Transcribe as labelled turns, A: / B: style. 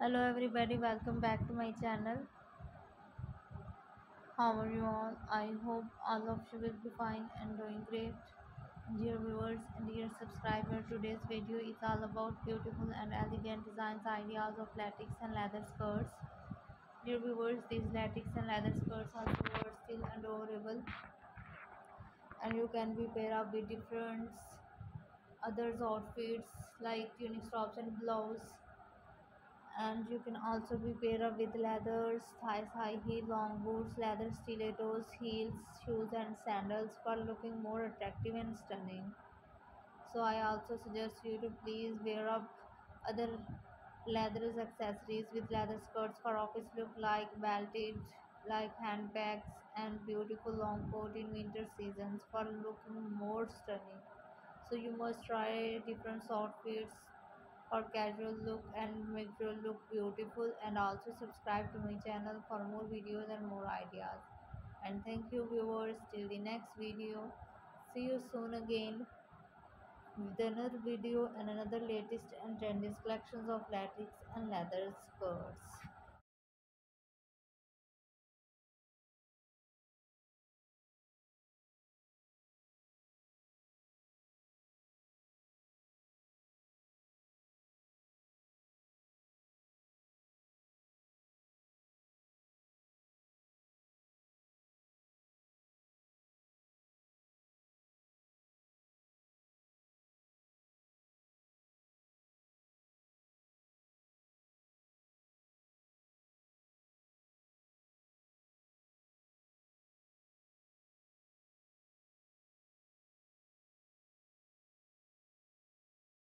A: hello everybody. Welcome back to my channel. How are you all? I hope all of you will be fine and doing great. Dear viewers and dear subscribers today's video is all about beautiful and elegant designs ideas of latex and leather skirts. Dear viewers these latex and leather skirts are so versatile and adorable and you can be pair up with different others outfits like tunic tops and blouse and you can also be pair up with leathers thighs high heel long boots leather stilettos heels shoes and sandals for looking more attractive and stunning. So i also suggest you to please wear up other leathers accessories with leather skirts for office look like belted like handbags and beautiful long coat in winter seasons for looking more stunning. So you must try different outfits for casual look and make your look beautiful and also subscribe to my channel for more videos and more ideas. And thank you viewers. Till the next video. See you soon again with another video and another latest and trendiest collections of latex and leather skirts